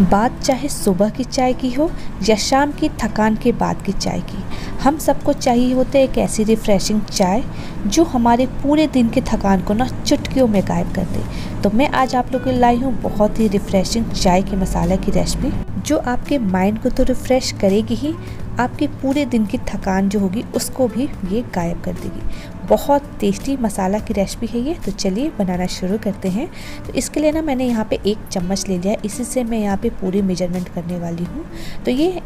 बात चाहे सुबह की चाय की हो या शाम की थकान के बाद की चाय की, हम सबको चाहिए होते एक ऐसी रिफ़्रेशिंग चाय जो हमारे पूरे दिन की थकान को ना चुटकियों में गायब कर दे। तो मैं आज आप लोगों के लाई हूँ बहुत ही रिफ़्रेशिंग चाय के मसाला की रेसिपी जो आपके माइंड को तो रिफ़्रेश करेगी ही आपके पूरे दिन की थकान जो होगी, उसको भी ये गायब कर देगी। बहुत टेस्टी मसाला की रेसिपी है ये तो चलिए बनाना शुरू करते हैं। तो इसके लिए ना मैंने यहाँ पे एक चम्मच ले लिया है इसी से मैं यहाँ पे पूरी मेज़रमेंट करने वाली हूँ। तो ये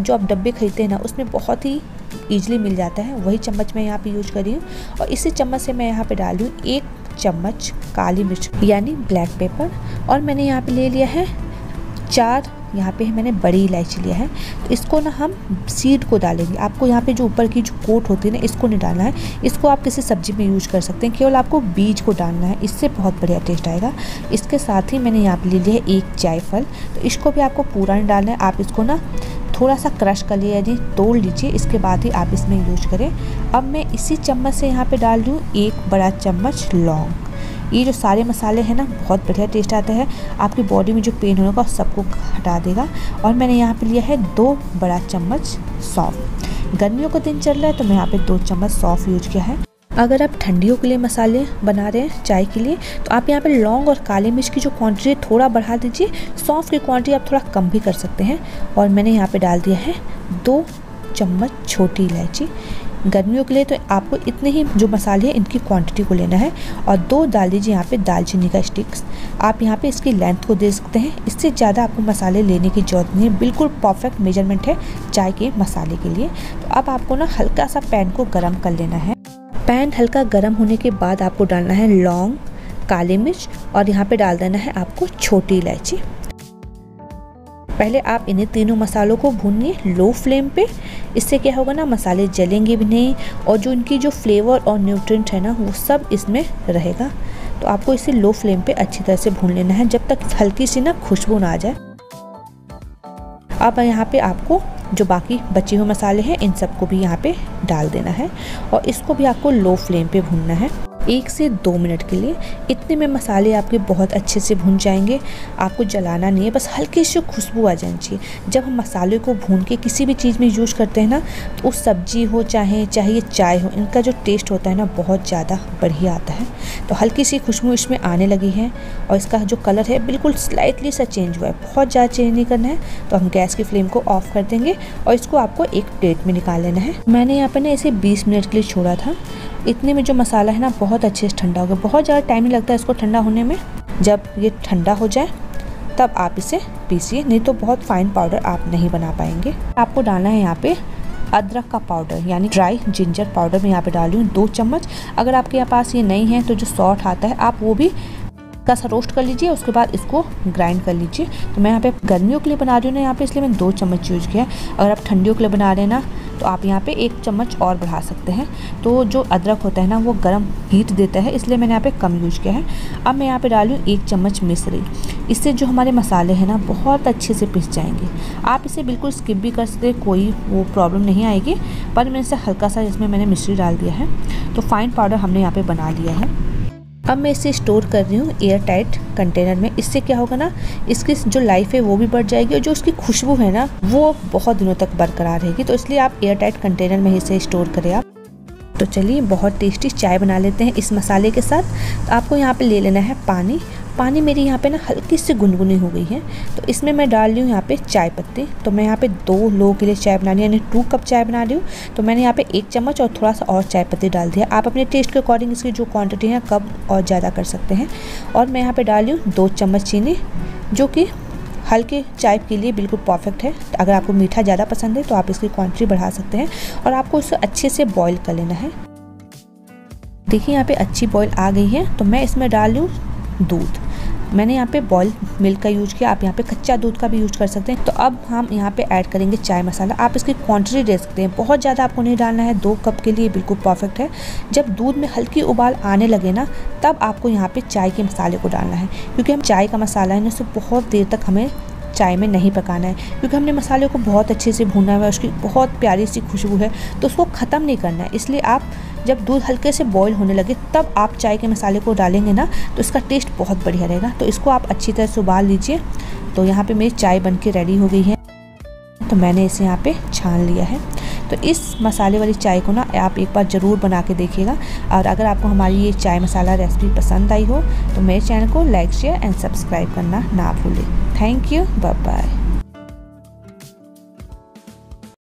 जो आप डब्बे खरीदते हैं ना, उसमें बहुत ही ईजिली मिल जाता है, वही चम्मच मैं यहाँ पे यूज़ कर हूँ। और इसी चम्मच से मैं यहाँ पे डाल एक चम्मच काली मिर्च, यानी ब्लैक पेपर और मैंने यहाँ पे ले लिया है चार यहाँ पे मैंने बड़ी इलायची लिया है। तो इसको ना हम सीड को डालेंगे। आपको यहाँ पे जो ऊपर की जो कोट होती है ना, इसको नहीं डालना है। इसको आप किसी सब्ज़ी में यूज़ कर सकते हैं। केवल आपको बीज को डालना है। इससे बहुत बढ़िया टेस्ट आएगा। इसके साथ ही मैंने यहाँ पे ले लिया है एक जायफल। तो इसको भी आपको पूरा नहीं डालना है। आप इसको ना थोड़ा सा क्रश कर लिया यदि तोड़ लीजिए। इसके बाद ही आप इसमें यूज़ करें। अब मैं इसी चम्मच से यहाँ पे डाल दूँ एक बड़ा चम्मच लौंग। ये जो सारे मसाले हैं ना, बहुत बढ़िया टेस्ट आता है। आपकी बॉडी में जो पेन होगा सबको हटा देगा। और मैंने यहाँ पे लिया है दो बड़ा चम्मच सौंफ। गर्मियों का दिन चल रहा है तो मैं यहाँ पे दो चम्मच सौंफ यूज़ किया है। अगर आप ठंडियों के लिए मसाले बना रहे हैं, चाय के लिए तो आप यहाँ पे लौंग और काली मिर्च की जो क्वांटिटी है, थोड़ा बढ़ा दीजिए। सौंफ की क्वांटिटी आप थोड़ा कम भी कर सकते हैं। और मैंने यहाँ पे डाल दिया है दो चम्मच छोटी इलायची। गर्मियों के लिए तो आपको इतने ही जो मसाले हैं, इनकी क्वांटिटी को लेना है। और दो डाल दीजिए यहाँ पे दालचीनी का स्टिक्स आप यहाँ पे इसकी लेंथ को दे सकते हैं। इससे ज़्यादा आपको मसाले लेने की ज़रूरत नहीं है। बिल्कुल परफेक्ट मेज़रमेंट है चाय के मसाले के लिए। तो अब आपको ना हल्का सा पैन को गर्म कर लेना है। पैन हल्का गर्म होने के बाद आपको डालना है लौंग, काली मिर्च और यहाँ पे डाल देना है आपको छोटी इलायची। पहले आप इन्हें तीनों मसालों को भूनिए लो फ्लेम पे। इससे क्या होगा ना, मसाले जलेंगे भी नहीं और जो इनकी जो फ्लेवर और न्यूट्रिएंट है ना, वो सब इसमें रहेगा। तो आपको इसे लो फ्लेम पे अच्छी तरह से भून लेना है जब तक हल्की सी ना खुशबू ना आ जाए। अब यहाँ पे आपको जो बाकी बचे हुए मसाले हैं, इन सबको भी यहाँ पे डाल देना है और इसको भी आपको लो फ्लेम पे भूनना है। एक से दो मिनट के लिए इतने में मसाले आपके बहुत अच्छे से भून जाएँगे। आपको जलाना नहीं है, बस हल्की सी खुशबू आ जानी चाहिए। जब हम मसाले को भून के किसी भी चीज़ में यूज़ करते हैं ना तो उस सब्ज़ी हो, चाहे चाहे ये चाय हो, इनका जो टेस्ट होता है ना, बहुत ज़्यादा बढ़िया आता है। तो हल्की सी खुशबू इसमें आने लगी है और इसका जो कलर है, बिल्कुल स्लाइटली सा चेंज हुआ है। बहुत ज़्यादा चेंज नहीं करना है तो हम गैस की फ्लेम को ऑफ़ कर देंगे और इसको आपको एक प्लेट में निकाल लेना है। मैंने यहाँ पर ना इसे बीस मिनट के लिए छोड़ा था। इतने में जो मसाला है ना, बहुत अच्छे से ठंडा हो गया बहुत ज़्यादा टाइम नहीं लगता है इसको ठंडा होने में। जब ये ठंडा हो जाए, तब आप इसे पीसिए, नहीं तो बहुत फाइन पाउडर आप नहीं बना पाएँगे। आपको डालना है यहाँ पे अदरक का पाउडर यानी ड्राई जिंजर पाउडर मैं यहाँ पे डाली हूँ, दो चम्मच। अगर आपके यहाँ पास ये नहीं है तो जो सॉल्ट आता है, आप वो भी हल्का सा रोस्ट कर लीजिए, उसके बाद इसको ग्राइंड कर लीजिए। तो मैं यहाँ पे गर्मियों के लिए बना रही हूँ ना, यहाँ पे इसलिए मैंने दो चम्मच यूज़ किया अगर आप ठंडियों के लिए बना रहे हैं ना तो आप यहाँ पे एक चम्मच और बढ़ा सकते हैं। तो जो अदरक होता है ना, वो गर्म हीट देता है, इसलिए मैंने यहाँ पे कम यूज़ किया है। अब मैं यहाँ पे डालूँ एक चम्मच मिश्री। इससे जो हमारे मसाले हैं ना, बहुत अच्छे से पिस जाएँगे। आप इसे बिल्कुल स्किप भी कर सकते कोई वो प्रॉब्लम नहीं आएगी, पर मैंने इसे हल्का सा इसमें मैंने मिश्री डाल दिया है। तो फाइन पाउडर हमने यहाँ पर बना लिया है। अब मैं इसे स्टोर कर रही हूँ एयर टाइट कंटेनर में। इससे क्या होगा ना, इसकी जो लाइफ है वो भी बढ़ जाएगी और जो उसकी खुशबू है ना, वो बहुत दिनों तक बरकरार रहेगी। तो इसलिए आप एयर टाइट कंटेनर में इसे स्टोर करें आप। तो चलिए, बहुत टेस्टी चाय बना लेते हैं इस मसाले के साथ। तो आपको यहाँ पे ले लेना है पानी। पानी मेरी यहाँ पे ना हल्की सी गुनगुनी हो गई है तो इसमें मैं डाल रही हूँ यहाँ पे चाय पत्ती। तो मैं यहाँ पे दो लोगों के लिए चाय बना रही हूँ, यानी टू कप चाय बना रही हूँ। तो मैंने यहाँ पे एक चम्मच और थोड़ा सा और चाय पत्ती डाल दिया। आप अपने टेस्ट के अकॉर्डिंग इसकी जो क्वान्टिटी है, कब और ज़्यादा कर सकते हैं। और मैं यहाँ पर डाल रही हूँ दो चम्मच चीनी, जो कि हल्के चाय के लिए बिल्कुल परफेक्ट है। अगर आपको मीठा ज़्यादा पसंद है तो आप इसकी क्वांटिटी बढ़ा सकते हैं। और आपको इसे अच्छे से बॉईल कर लेना है। देखिए यहाँ पे अच्छी बॉईल आ गई है तो मैं इसमें डाल लूँ दूध। मैंने यहाँ पे बॉयल मिल्क का यूज़ किया। आप यहाँ पे कच्चा दूध का भी यूज़ कर सकते हैं। तो अब हम यहाँ पे ऐड करेंगे चाय मसाला। आप इसकी क्वांटिटी दे सकते हैं। बहुत ज़्यादा आपको नहीं डालना है। दो कप के लिए बिल्कुल परफेक्ट है। जब दूध में हल्की उबाल आने लगे ना, तब आपको यहाँ पे चाय के मसाले को डालना है। क्योंकि हम चाय का मसाला है ना उसे बहुत देर तक हमें चाय में नहीं पकाना है, क्योंकि हमने मसाले को बहुत अच्छे से भूना हुआ है, उसकी बहुत प्यारी सी खुशबू है तो उसको ख़त्म नहीं करना है। इसलिए आप जब दूध हल्के से बॉईल होने लगे, तब आप चाय के मसाले को डालेंगे ना तो इसका टेस्ट बहुत बढ़िया रहेगा। तो इसको आप अच्छी तरह से उबाल लीजिए। तो यहाँ पे मेरी चाय बन के रेडी हो गई है। तो मैंने इसे यहाँ पे छान लिया है। तो इस मसाले वाली चाय को ना, आप एक बार ज़रूर बना के देखिएगा। और अगर आपको हमारी ये चाय मसाला रेसिपी पसंद आई हो तो मेरे चैनल को लाइक शेयर एंड सब्सक्राइब करना ना भूलें। Thank you. Bye bye.